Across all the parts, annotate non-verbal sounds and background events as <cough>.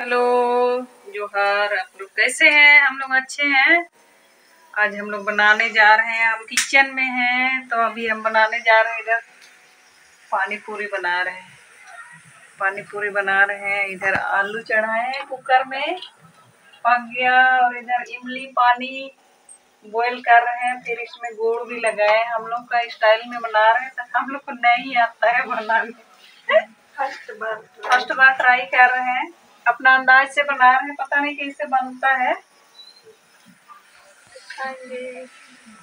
Hello जोहार आप लोग कैसे हैं? हम लोग अच्छे हैं। आज हम लोग बनाने जा रहे हैं। हम किचन में हैं तो अभी हम बनाने जा रहे हैं इधर। पानी पूरी बना रहे हैं। पानी पूरी बना रहे हैं। इधर आलू चढ़ाए हैं कुकर में। पक गया और इधर इमली पानी बॉईल कर रहे हैं। फिर इसमें गुड़ भी लगाए हम लोग का स्टाइल में बना रहे हैं तो हम लोग को नहीं आता है बनाने। फ़र्स्ट बार फ़र्स्ट बार ट्राई कर रहे हैं। अपना अंदाज से बना रहे हैं पता नहीं कैसे बनता है।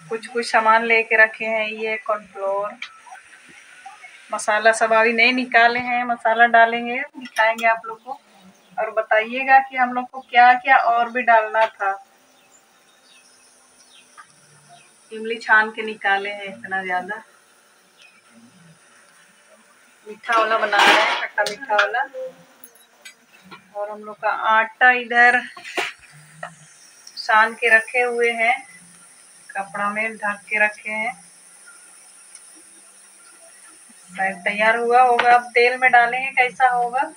कुछ कुछ सामान लेके रखे हैं ये कॉर्नफ्लोर मसाला सब अभी नहीं निकाले हैं मसाला डालेंगे दिखाएँगे आप लोग को। और बताइएगा कि हम लोग को क्या क्या और भी डालना था। इमली छान के निकाले हैं इतना ज़्यादा। मीठा वाला बना रहे हैं खट्टा मीठा वाला। और हम लोग का आटा इधर सान के रखे हुए हैं। कपड़ा में ढक के रखे हैं। शायद तैयार हुआ होगा। अब तेल में डालेंगे, कैसा होगा?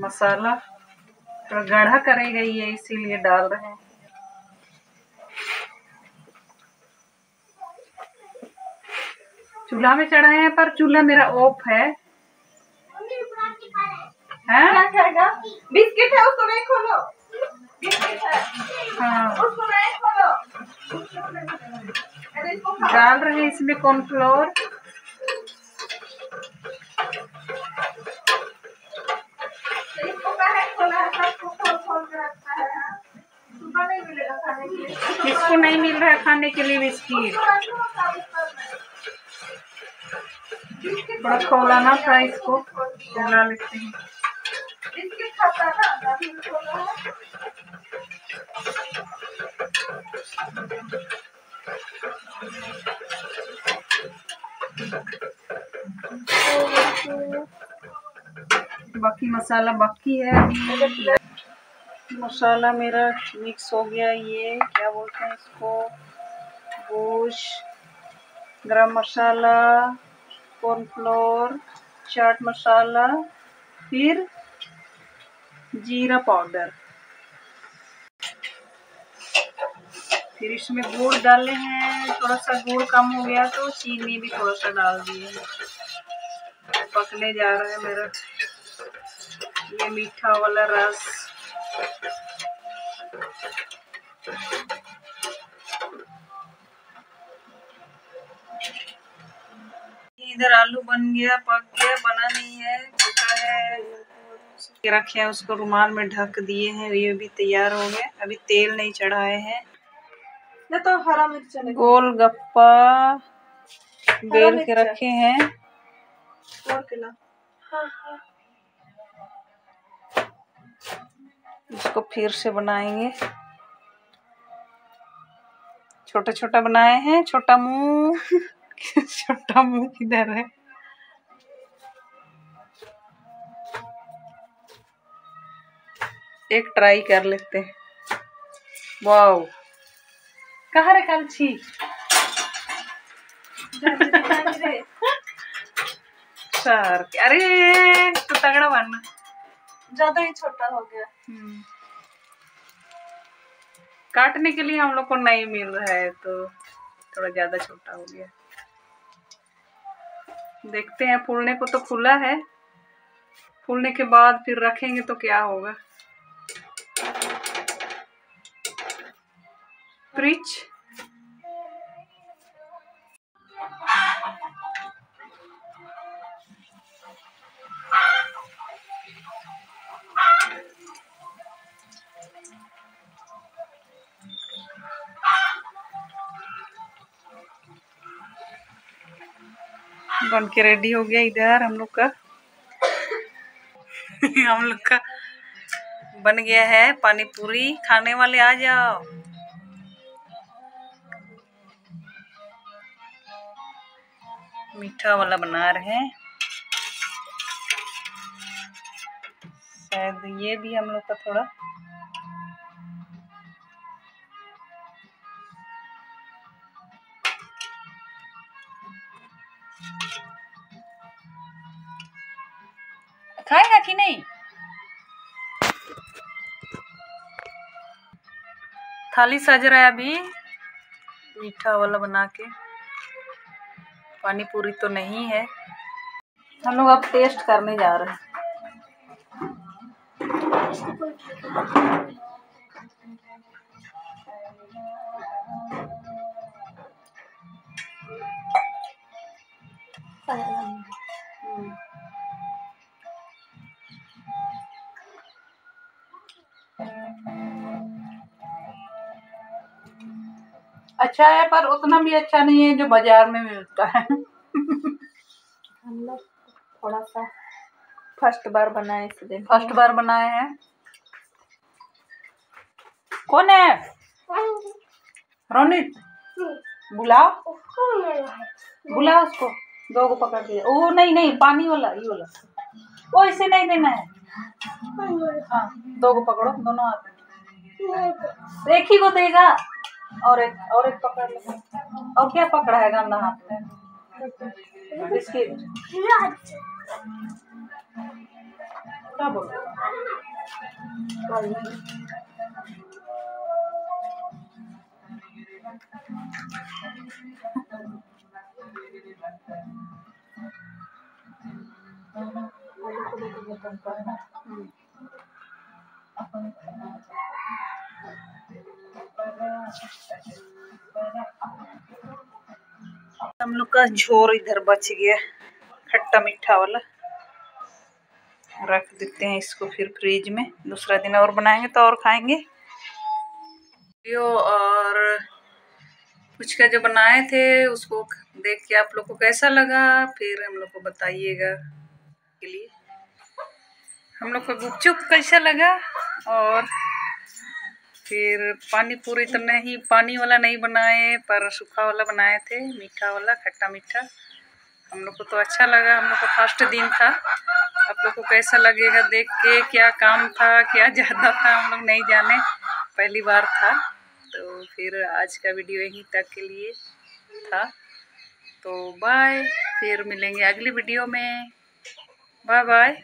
मसाला थोड़ा तो गाढ़ा करेगा ये इसीलिए डाल रहे हैं। चूल्हा में चढ़ाए हैं पर चूल्हा मेरा ऑफ़ है। बिस्किट है उसको नहीं खोलो। बिस्किट हाँ। डाल रहे हैं इसमें कॉर्नफ्लोर इसको नहीं मिल रहा है खाने के लिए बिस्किट। थोड़ा खोलाना था इसको। खोला लेते हैं। बाकी मसाला बाकी है मसाला मेरा मिक्स हो गया ये, क्या बोलते हैं इसको? गोश्त गरम मसाला। कॉर्नफ्लोर चाट मसाला फिर जीरा पाउडर फिर इसमें गुड़ डाले हैं थोड़ा सा गुड़ कम हो गया तो चीनी भी थोड़ा सा डाल दिए पकने जा रहा है मेरा, ये मीठा वाला रस। इधर आलू बन गया पक गया बना नहीं है पका है। रखे हैं उसको रुमाल में ढक दिए हैं ये भी तैयार हो गए। अभी तेल नहीं चढ़ाए हैं। ना तो हरा मिर्च गोल गप्पा बेल के रखे हैं। और के ला हाँ हाँ। इसको फिर से बनाएँगे। छोटा छोटा बनाए हैं छोटा मुँह। <laughs> छोटा मुँह किधर है? एक ट्राई कर लेते हैं। वाओ। कहाँ रे कलछी सर अरे तो तगड़ा बनना ज़्यादा ही छोटा हो गया। हम्म। काटने के लिए हम लोग को नहीं मिल रहा है तो थोड़ा ज़्यादा छोटा हो गया। देखते हैं, फूलने को तो फूला है। फूलने के बाद फिर रखेंगे तो क्या होगा? फ्रिज बन के रेडी हो गया इधर हम लोग का। <laughs> हम लोग का बन गया है पानी पूरी खाने वाले आ जाओ। मीठा वाला बना रहे हैं। शायद ये भी हम लोग का थोड़ा खाएगा कि नहीं? थाली सज रहा है अभी। मीठा वाला बना के। पानी पूरी तो नहीं है। हम लोग अब टेस्ट करने जा रहे हैं। अच्छा है पर उतना भी अच्छा नहीं है जो बाज़ार में मिलता है। हम लोग थोड़ा सा फ़र्स्ट बार बनाए इसलिए फ़र्स्ट बार बनाए हैं। कौन है? रोनित। बुलाओ बुलाओ उसको। दो को पकड़ के। ओ, नहीं नहीं, पानी वाला, ये वाला। वो इसे नहीं देना है। हाँ दो को पकड़ो, दोनों हाथ एक ही को देगा, और एक और एक पकड़ ले। और क्या पकड़ा है गंदा हाथ में? बिस्किट। क्या बोल रहे हो? हम लोग का झोर इधर बच गया, खट्टा मीठा वाला। रख देते हैं इसको फिर फ्रिज में, दूसरा दिन और बनाएँगे तो और खाएँगे। और कुछ का जो बनाए थे, उसको देख के आप लोग को कैसा लगा, फिर हम लोग को बताइएगा। के लिए। हम लोग को गुपचुप कैसा लगा? और फिर पानी पूरी तो नहीं, पानी वाला नहीं बनाए, पर सूखा वाला बनाए थे, मीठा वाला, खट्टा मीठा। हम लोग को तो अच्छा लगा, हम लोग का फ़र्स्ट दिन था। आप लोग को कैसा लगेगा देख के, क्या काम था, क्या <laughs> ज़्यादा था, हम लोग नहीं जाने। पहली बार था तो फिर आज का वीडियो यहीं तक के लिए था। तो बाय फिर मिलेंगे अगली वीडियो में। Bye bye